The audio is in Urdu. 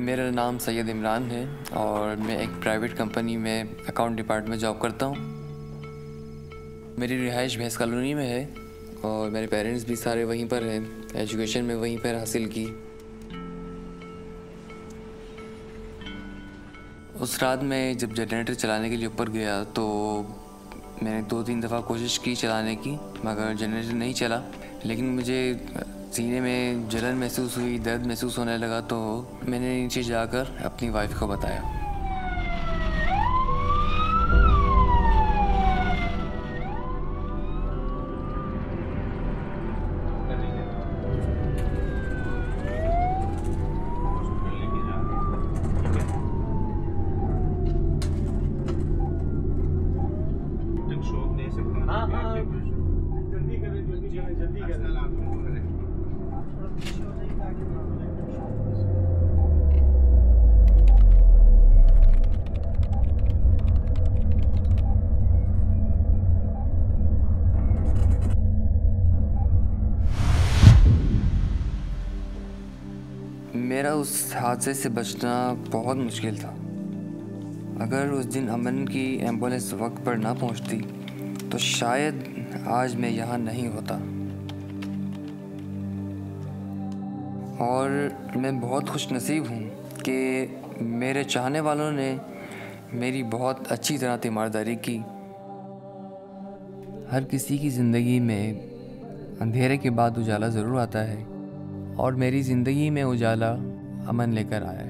میرا نام سید عمران ہے اور میں ایک پرائیویٹ کمپنی میں اکاؤنٹ ڈپارٹ میں جاب کرتا ہوں۔ میری رہائش بھینس کالونی میں ہے اور میرے پیرنٹس بھی سارے وہیں پر ہیں۔ ایجوکیشن میں وہیں پر حاصل کی۔ اس رات میں جب جنریٹر چلانے کے لیے اوپر گیا تو میں نے دو تین دفعہ کوشش کی چلانے کی، مگر جنریٹر نہیں چلا۔ لیکن مجھے سینے میں جلن محسوس ہوئی، درد محسوس ہونے لگا تو میں نے نیچے جا کر اپنی وائف کو بتایا۔ ہاں، ہاں۔ میرا اس حادثے سے بچنا بہت مشکل تھا۔ اگر اس دن امن کی ایمبولینس وقت پر نہ پہنچتی تو شاید آج میں یہاں نہیں ہوتا۔ اور میں بہت خوش نصیب ہوں کہ میرے چاہنے والوں نے میری بہت اچھی طرح تیمارداری کی۔ ہر کسی کی زندگی میں اندھیرے کے بعد اجالا ضرور آتا ہے اور میری زندگی میں اجالا امن لے کر آیا ہے۔